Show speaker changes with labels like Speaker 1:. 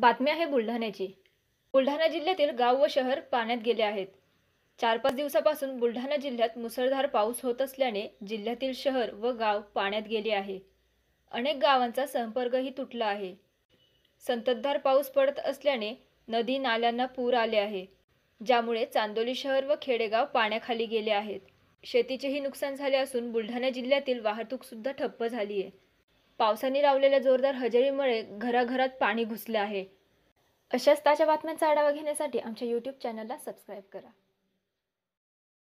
Speaker 1: बातमी आहे बुलढाण्याची. बुलढाणा जिल्ह्यातील गाव व शहर पाण्यात गेले आहेत. चार पाच दिवसापासून बुलढाणा जिल्ह्यात मुसळधार पाऊस होत असल्याने जिल्ह्यातील शहर व गाव पाण्यात गेले आहे. अनेक गावांचा संपर्कही तुटला आहे. संततधार पाऊस पडत असल्याने नदी नाल्यांना पूर आले आहे. ज्यामुळे चांदोली शहर व खेडेगाव पाण्याखाली गेले आहेत. शेतीचेही नुकसान झाले असून बुलढाणा जिल्ह्यातील वाहतूकसुद्धा ठप्प झाली आहे. पावसाने लावलेल्या जोरदार हजेरीमुळे घराघरात पाणी घुसले आहे. अशाच ताज्या बातम्यांचा आढावा घेण्यासाठी आमच्या यूट्यूब चॅनलला सबस्क्राईब करा.